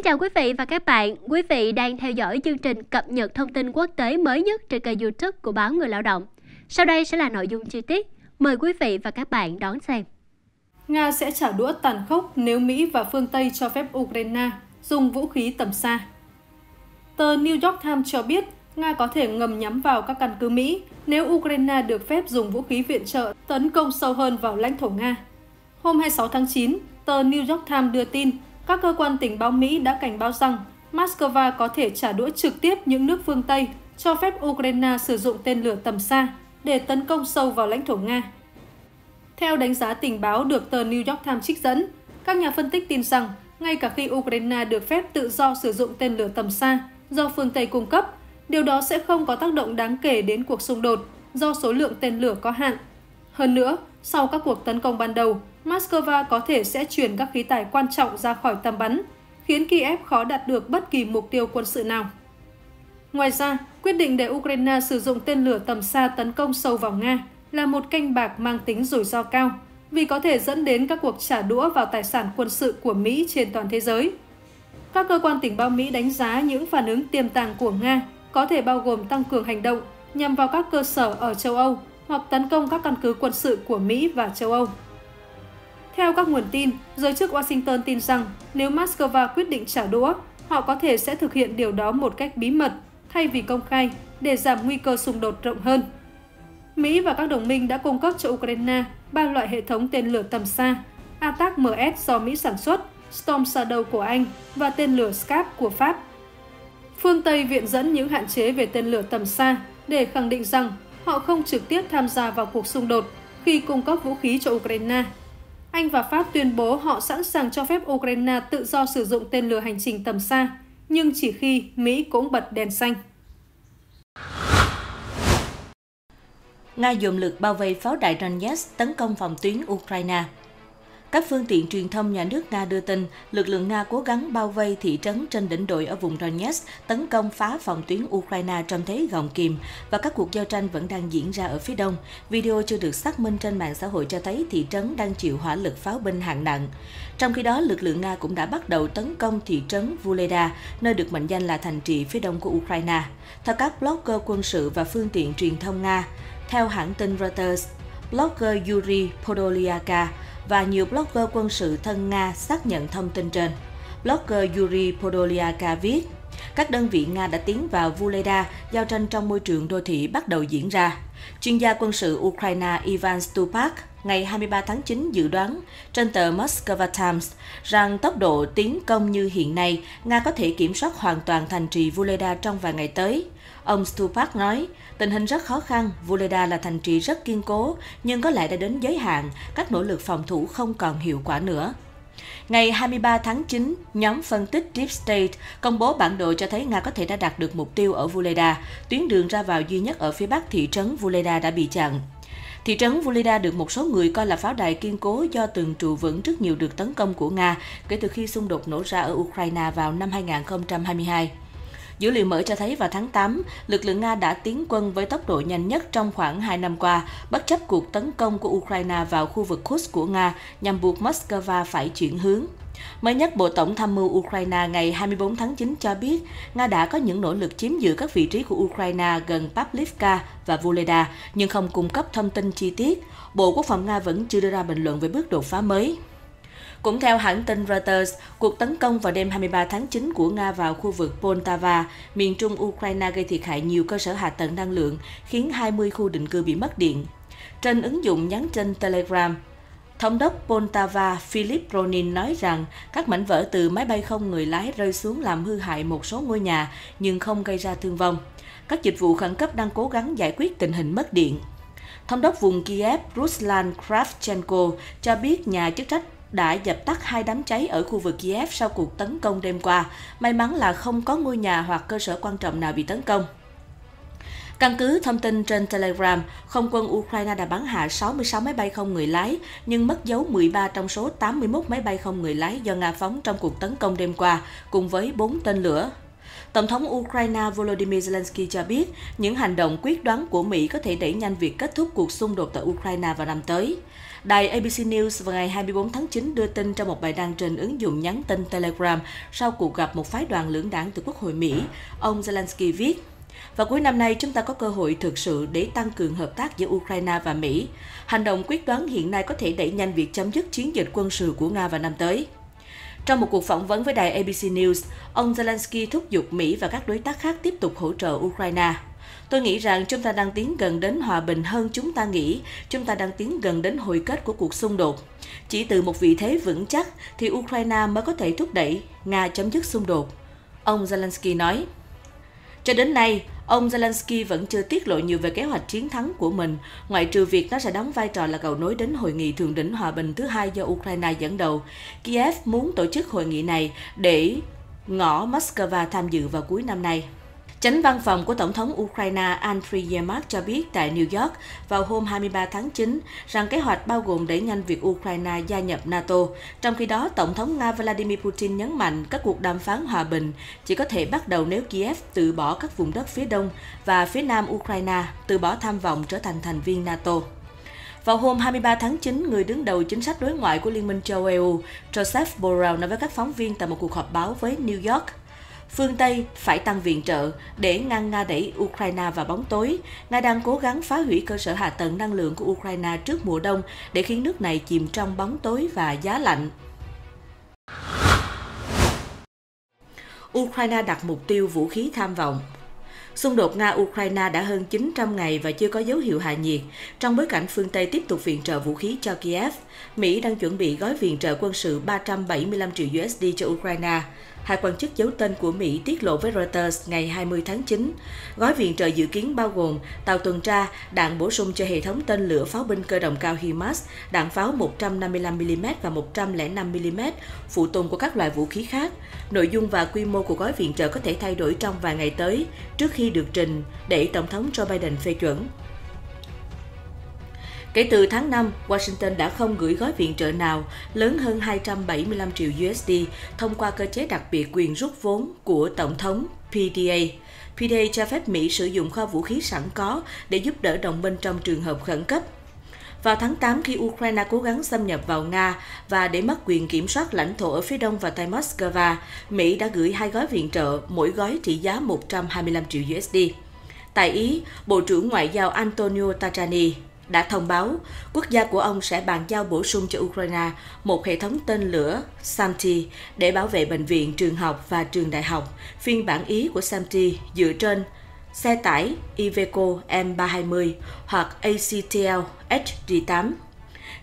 Xin chào quý vị và các bạn. Quý vị đang theo dõi chương trình cập nhật thông tin quốc tế mới nhất trên kênh YouTube của báo Người Lao động. Sau đây sẽ là nội dung chi tiết. Mời quý vị và các bạn đón xem. Nga sẽ trả đũa tàn khốc nếu Mỹ và phương Tây cho phép Ukraine dùng vũ khí tầm xa. Tờ New York Times cho biết Nga có thể ngầm nhắm vào các căn cứ Mỹ nếu Ukraine được phép dùng vũ khí viện trợ tấn công sâu hơn vào lãnh thổ Nga. Hôm 26 tháng 9, tờ New York Times đưa tin các cơ quan tình báo Mỹ đã cảnh báo rằng Moscow có thể trả đũa trực tiếp những nước phương Tây cho phép Ukraine sử dụng tên lửa tầm xa để tấn công sâu vào lãnh thổ Nga. Theo đánh giá tình báo được tờ New York Times trích dẫn, các nhà phân tích tin rằng ngay cả khi Ukraine được phép tự do sử dụng tên lửa tầm xa do phương Tây cung cấp, điều đó sẽ không có tác động đáng kể đến cuộc xung đột do số lượng tên lửa có hạn. Hơn nữa, sau các cuộc tấn công ban đầu, Moscow có thể sẽ chuyển các khí tài quan trọng ra khỏi tầm bắn, khiến Kiev khó đạt được bất kỳ mục tiêu quân sự nào. Ngoài ra, quyết định để Ukraine sử dụng tên lửa tầm xa tấn công sâu vào Nga là một canh bạc mang tính rủi ro cao, vì có thể dẫn đến các cuộc trả đũa vào tài sản quân sự của Mỹ trên toàn thế giới. Các cơ quan tình báo Mỹ đánh giá những phản ứng tiềm tàng của Nga có thể bao gồm tăng cường hành động nhằm vào các cơ sở ở châu Âu hoặc tấn công các căn cứ quân sự của Mỹ và châu Âu. Theo các nguồn tin, giới chức Washington tin rằng nếu Moscow quyết định trả đũa, họ có thể sẽ thực hiện điều đó một cách bí mật thay vì công khai để giảm nguy cơ xung đột rộng hơn. Mỹ và các đồng minh đã cung cấp cho Ukraine ba loại hệ thống tên lửa tầm xa, Atac MS do Mỹ sản xuất, Storm Shadow của Anh và tên lửa Scap của Pháp. Phương Tây viện dẫn những hạn chế về tên lửa tầm xa để khẳng định rằng họ không trực tiếp tham gia vào cuộc xung đột khi cung cấp vũ khí cho Ukraine. Anh và Pháp tuyên bố họ sẵn sàng cho phép Ukraine tự do sử dụng tên lửa hành trình tầm xa, nhưng chỉ khi Mỹ cũng bật đèn xanh. Nga dồn lực bao vây pháo đài Donetsk tấn công phòng tuyến Ukraine. Các phương tiện truyền thông nhà nước Nga đưa tin, lực lượng Nga cố gắng bao vây thị trấn trên đỉnh đồi ở vùng Donetsk, tấn công phá phòng tuyến Ukraine trong thế gọng kìm và các cuộc giao tranh vẫn đang diễn ra ở phía đông. Video chưa được xác minh trên mạng xã hội cho thấy thị trấn đang chịu hỏa lực pháo binh hạng nặng. Trong khi đó, lực lượng Nga cũng đã bắt đầu tấn công thị trấn Vuleda, nơi được mệnh danh là thành trì phía đông của Ukraine. Theo các blogger quân sự và phương tiện truyền thông Nga, theo hãng tin Reuters, blogger Yuri Podolyaka và nhiều blogger quân sự thân Nga xác nhận thông tin trên. Blogger Yuri podolyaka viết, các đơn vị Nga đã tiến vào Vuleda, giao tranh trong môi trường đô thị bắt đầu diễn ra. Chuyên gia quân sự Ukraine Ivan Stupak ngày 23 tháng 9 dự đoán trên tờ Moscow Times rằng tốc độ tiến công như hiện nay, Nga có thể kiểm soát hoàn toàn thành trì Vuleda trong vài ngày tới. Ông Stupak nói, tình hình rất khó khăn, Vuleda là thành trì rất kiên cố, nhưng có lẽ đã đến giới hạn, các nỗ lực phòng thủ không còn hiệu quả nữa. Ngày 23 tháng 9, nhóm phân tích Deep State công bố bản đồ cho thấy Nga có thể đã đạt được mục tiêu ở Vuleda, tuyến đường ra vào duy nhất ở phía bắc thị trấn Vuleda đã bị chặn. Thị trấn Vuleda được một số người coi là pháo đài kiên cố do từng trụ vững trước nhiều đợt tấn công của Nga kể từ khi xung đột nổ ra ở Ukraine vào năm 2022. Dữ liệu mở cho thấy vào tháng 8, lực lượng Nga đã tiến quân với tốc độ nhanh nhất trong khoảng 2 năm qua, bất chấp cuộc tấn công của Ukraine vào khu vực Kursk của Nga nhằm buộc Moscow phải chuyển hướng. Mới nhất, Bộ Tổng tham mưu Ukraine ngày 24 tháng 9 cho biết Nga đã có những nỗ lực chiếm giữ các vị trí của Ukraine gần Pavlivka và Voleda, nhưng không cung cấp thông tin chi tiết. Bộ Quốc phòng Nga vẫn chưa đưa ra bình luận về bước đột phá mới. Cũng theo hãng tin Reuters, cuộc tấn công vào đêm 23 tháng 9 của Nga vào khu vực Poltava, miền trung Ukraine gây thiệt hại nhiều cơ sở hạ tầng năng lượng, khiến 20 khu định cư bị mất điện. Trên ứng dụng nhắn tin Telegram, Thống đốc Poltava Philip Ronin nói rằng các mảnh vỡ từ máy bay không người lái rơi xuống làm hư hại một số ngôi nhà nhưng không gây ra thương vong. Các dịch vụ khẩn cấp đang cố gắng giải quyết tình hình mất điện. Thống đốc vùng Kiev Ruslan Kravchenko cho biết nhà chức trách đã dập tắt hai đám cháy ở khu vực Kiev sau cuộc tấn công đêm qua. May mắn là không có ngôi nhà hoặc cơ sở quan trọng nào bị tấn công. Căn cứ thông tin trên Telegram, không quân Ukraine đã bắn hạ 66 máy bay không người lái, nhưng mất dấu 13 trong số 81 máy bay không người lái do Nga phóng trong cuộc tấn công đêm qua, cùng với 4 tên lửa. Tổng thống Ukraine Volodymyr Zelensky cho biết những hành động quyết đoán của Mỹ có thể đẩy nhanh việc kết thúc cuộc xung đột tại Ukraine vào năm tới. Đài ABC News vào ngày 24 tháng 9 đưa tin trong một bài đăng trên ứng dụng nhắn tin Telegram sau cuộc gặp một phái đoàn lưỡng đảng từ Quốc hội Mỹ. Ông Zelensky viết, vào cuối năm nay, chúng ta có cơ hội thực sự để tăng cường hợp tác giữa Ukraine và Mỹ. Hành động quyết đoán hiện nay có thể đẩy nhanh việc chấm dứt chiến dịch quân sự của Nga vào năm tới. Trong một cuộc phỏng vấn với đài ABC News, ông Zelensky thúc giục Mỹ và các đối tác khác tiếp tục hỗ trợ Ukraine. Tôi nghĩ rằng chúng ta đang tiến gần đến hòa bình hơn chúng ta nghĩ, chúng ta đang tiến gần đến hồi kết của cuộc xung đột. Chỉ từ một vị thế vững chắc thì Ukraine mới có thể thúc đẩy Nga chấm dứt xung đột. Ông Zelensky nói. Cho đến nay, ông Zelensky vẫn chưa tiết lộ nhiều về kế hoạch chiến thắng của mình, ngoại trừ việc nó sẽ đóng vai trò là cầu nối đến hội nghị thượng đỉnh hòa bình thứ hai do Ukraine dẫn đầu. Kiev muốn tổ chức hội nghị này để ngõ Moscow tham dự vào cuối năm nay. Chánh văn phòng của Tổng thống Ukraine Andriy Yermak cho biết tại New York vào hôm 23 tháng 9 rằng kế hoạch bao gồm đẩy nhanh việc Ukraine gia nhập NATO. Trong khi đó, Tổng thống Nga Vladimir Putin nhấn mạnh các cuộc đàm phán hòa bình chỉ có thể bắt đầu nếu Kiev từ bỏ các vùng đất phía đông và phía nam Ukraine, từ bỏ tham vọng trở thành thành viên NATO. Vào hôm 23 tháng 9, người đứng đầu chính sách đối ngoại của Liên minh châu Âu, Joseph Borrell nói với các phóng viên tại một cuộc họp báo với New York – phương Tây phải tăng viện trợ để ngăn Nga đẩy Ukraine vào bóng tối. Nga đang cố gắng phá hủy cơ sở hạ tầng năng lượng của Ukraine trước mùa đông để khiến nước này chìm trong bóng tối và giá lạnh. Ukraine đặt mục tiêu vũ khí tham vọng. Xung đột Nga-Ukraine đã hơn 900 ngày và chưa có dấu hiệu hạ nhiệt. Trong bối cảnh phương Tây tiếp tục viện trợ vũ khí cho Kiev, Mỹ đang chuẩn bị gói viện trợ quân sự 375 triệu USD cho Ukraine. Hai quan chức giấu tên của Mỹ tiết lộ với Reuters ngày 20 tháng 9. Gói viện trợ dự kiến bao gồm tàu tuần tra, đạn bổ sung cho hệ thống tên lửa pháo binh cơ động cao HIMARS, đạn pháo 155mm và 105mm, phụ tùng của các loại vũ khí khác. Nội dung và quy mô của gói viện trợ có thể thay đổi trong vài ngày tới, trước khi được trình để Tổng thống Joe Biden phê chuẩn. Kể từ tháng 5, Washington đã không gửi gói viện trợ nào lớn hơn 275 triệu USD thông qua cơ chế đặc biệt quyền rút vốn của Tổng thống PDA. PDA cho phép Mỹ sử dụng kho vũ khí sẵn có để giúp đỡ đồng minh trong trường hợp khẩn cấp. Vào tháng 8 khi Ukraine cố gắng xâm nhập vào Nga và để mất quyền kiểm soát lãnh thổ ở phía đông và Tây Moscow, Mỹ đã gửi hai gói viện trợ, mỗi gói trị giá 125 triệu USD. Tại Ý, Bộ trưởng Ngoại giao Antonio Tajani đã thông báo quốc gia của ông sẽ bàn giao bổ sung cho Ukraine một hệ thống tên lửa SAMTI để bảo vệ bệnh viện, trường học và trường đại học. Phiên bản Ý của SAMTI dựa trên xe tải Iveco M320 hoặc ACTL HD8.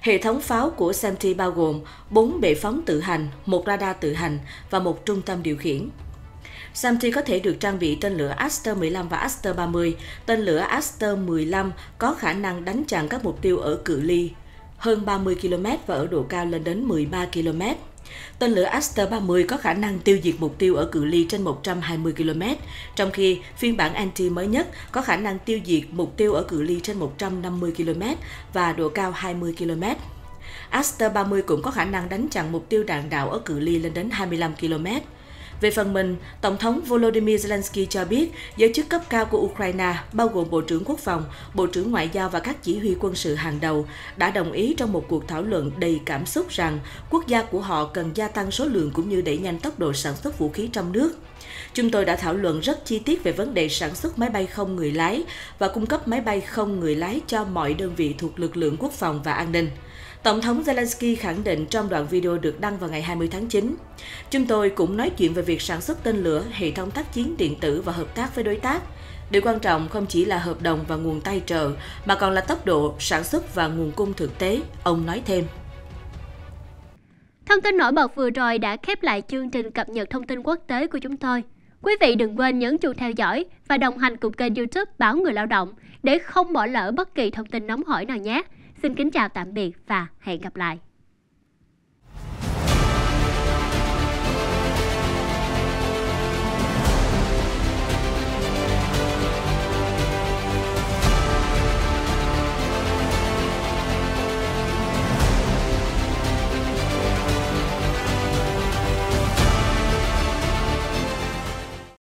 Hệ thống pháo của SAMTI bao gồm 4 bệ phóng tự hành, một radar tự hành và một trung tâm điều khiển. Samti có thể được trang bị tên lửa Aster 15 và Aster 30. Tên lửa Aster 15 có khả năng đánh chặn các mục tiêu ở cự ly hơn 30 km và ở độ cao lên đến 13 km. Tên lửa Aster 30 có khả năng tiêu diệt mục tiêu ở cự ly trên 120 km, trong khi phiên bản anti mới nhất có khả năng tiêu diệt mục tiêu ở cự ly trên 150 km và độ cao 20 km. Aster 30 cũng có khả năng đánh chặn mục tiêu đạn đạo ở cự ly lên đến 25 km. Về phần mình, Tổng thống Volodymyr Zelensky cho biết giới chức cấp cao của Ukraine, bao gồm Bộ trưởng Quốc phòng, Bộ trưởng Ngoại giao và các chỉ huy quân sự hàng đầu, đã đồng ý trong một cuộc thảo luận đầy cảm xúc rằng quốc gia của họ cần gia tăng số lượng cũng như đẩy nhanh tốc độ sản xuất vũ khí trong nước. Chúng tôi đã thảo luận rất chi tiết về vấn đề sản xuất máy bay không người lái và cung cấp máy bay không người lái cho mọi đơn vị thuộc lực lượng quốc phòng và an ninh. Tổng thống Zelensky khẳng định trong đoạn video được đăng vào ngày 20 tháng 9. Chúng tôi cũng nói chuyện về việc sản xuất tên lửa, hệ thống tác chiến điện tử và hợp tác với đối tác. Điều quan trọng không chỉ là hợp đồng và nguồn tài trợ, mà còn là tốc độ, sản xuất và nguồn cung thực tế, ông nói thêm. Thông tin nổi bật vừa rồi đã khép lại chương trình cập nhật thông tin quốc tế của chúng tôi. Quý vị đừng quên nhấn chuông theo dõi và đồng hành cùng kênh youtube Báo Người Lao Động để không bỏ lỡ bất kỳ thông tin nóng hổi nào nhé. Xin kính chào tạm biệt và hẹn gặp lại.